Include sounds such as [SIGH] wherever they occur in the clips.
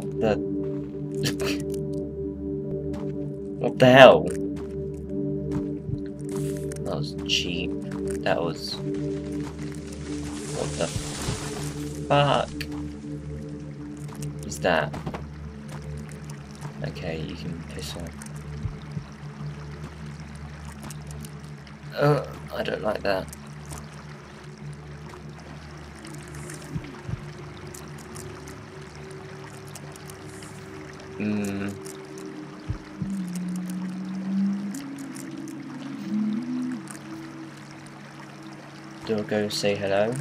What the... what the hell? That was cheap. That was... What the fuck? Is that? Okay, you can piss off. Uh, I don't like that. Hmm. Do I go say hello?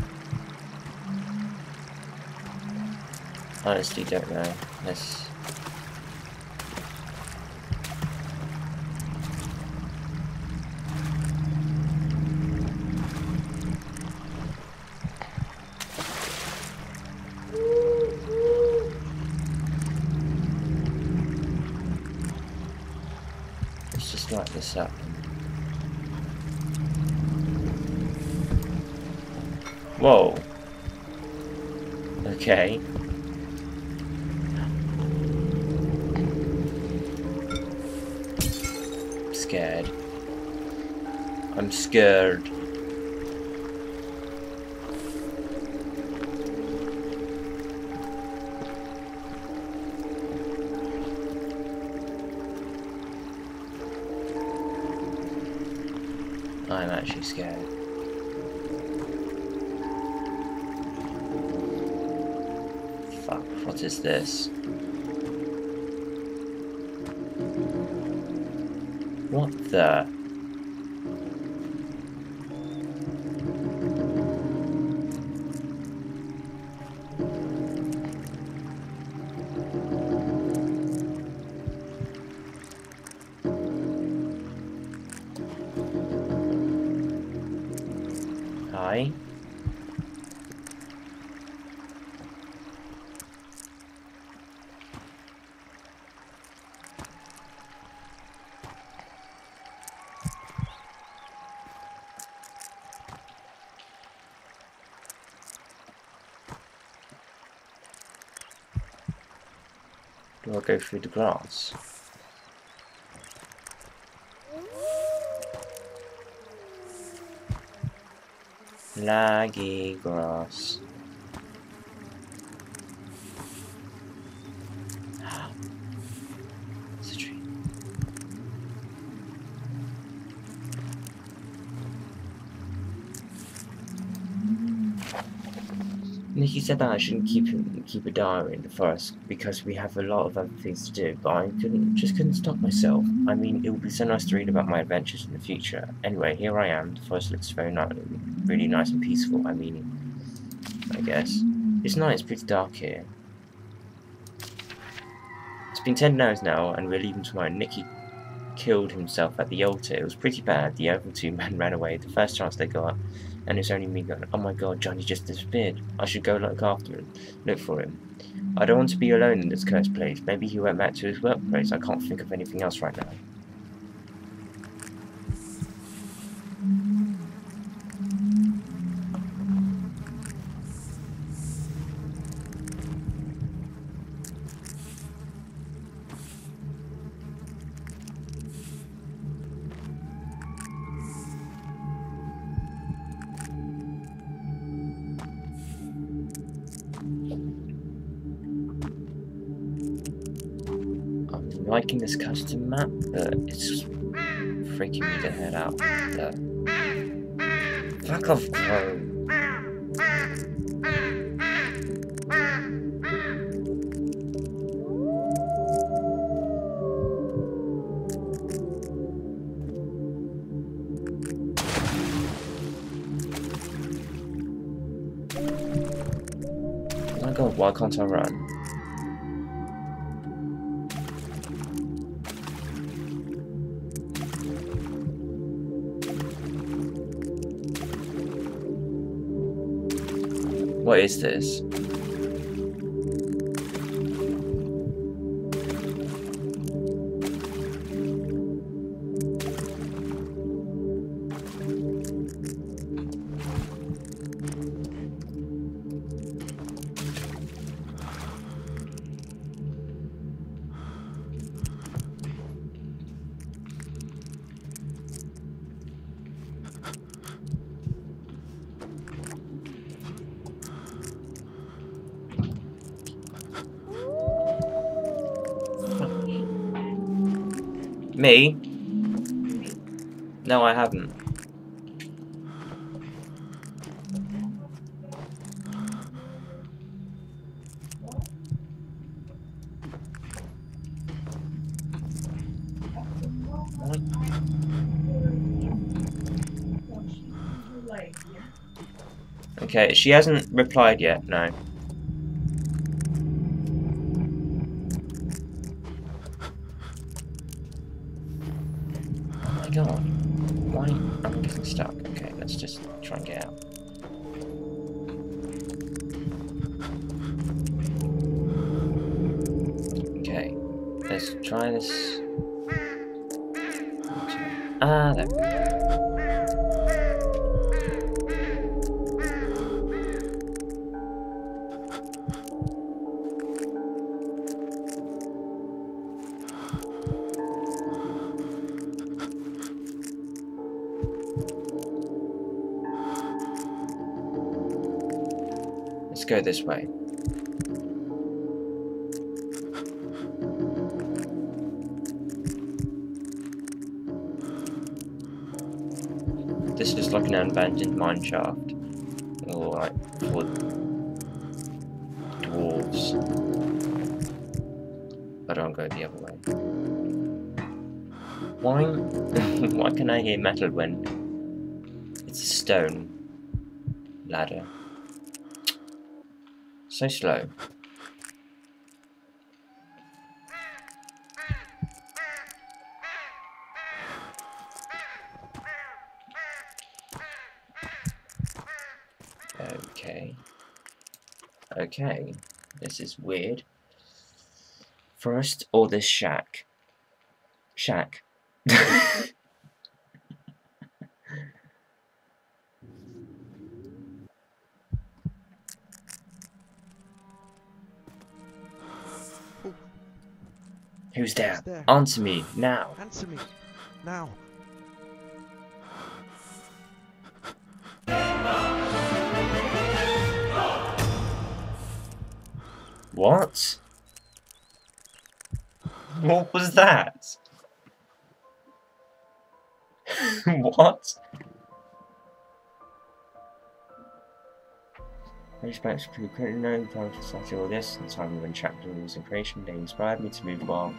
Honestly, don't know. Let's Whoa. Okay. Scared. I'm scared. I'm actually scared. Fuck, what is this? What the? Hi. Do I go through the grass? lagi gross. Nikki said that I shouldn't keep keep a diary in the forest because we have a lot of other things to do, but I couldn't just couldn't stop myself. I mean, it would be so nice to read about my adventures in the future. Anyway, here I am. The forest looks very nice, really nice and peaceful. I mean, I guess it's night. It's pretty dark here. It's been ten hours now, and we're leaving tomorrow. Nicky killed himself at the altar. It was pretty bad. The other two men ran away the first chance they got, and it's only me going, oh my god, Johnny just disappeared. I should go look after him, look for him. I don't want to be alone in this cursed place. Maybe he went back to his workplace. I can't think of anything else right now. Liking this custom map, but it's freaking me the head out. The... Fuck off, Crow. Oh my god, why can't I run? What is this? Me? No, I haven't. Okay, she hasn't replied yet, no. Try and get out. Okay, let's try this. Ah, there go this way. This is like an abandoned mine shaft. Or like for dwarves. But I'll go the other way. Why [LAUGHS] why can I hear metal when it's a stone ladder? So slow. Okay. Okay. This is weird. Forest or this shack? Shack. [LAUGHS] Who's there? Who's there? Answer me [SIGHS] now. Answer me. Now. What? What was that? [LAUGHS] what? I expect to to starting all this, the time when chapter rules and creation, they inspired me to move on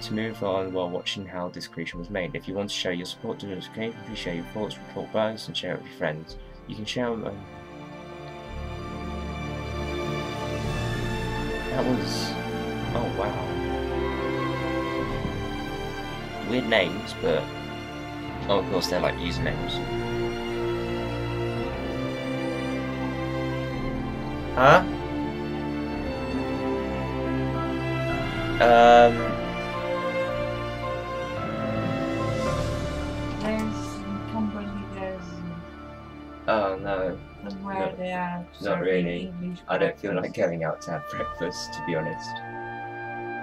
to move on while watching how this creation was made. If you want to show your support to this creation, please share your thoughts, report bugs, and share it with your friends. You can share them. That was. Oh wow. Weird names, but. Oh, of course, they're like usernames. Huh? Um. There's company, there's Oh no, somewhere No, they are not really. English I don't feel like going out to have breakfast, to be honest.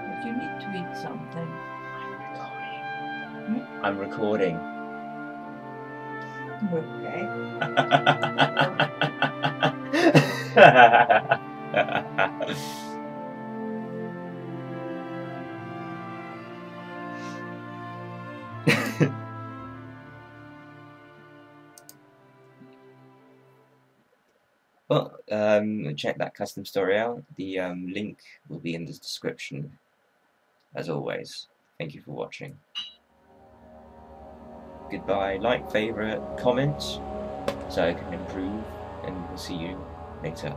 But you need to eat something. I'm recording. Hmm? I'm recording. Okay. [LAUGHS] [LAUGHS] well, um, check that custom story out. The um, link will be in the description. As always, thank you for watching. Goodbye, like, favorite, comment, so I can improve, and we'll see you later.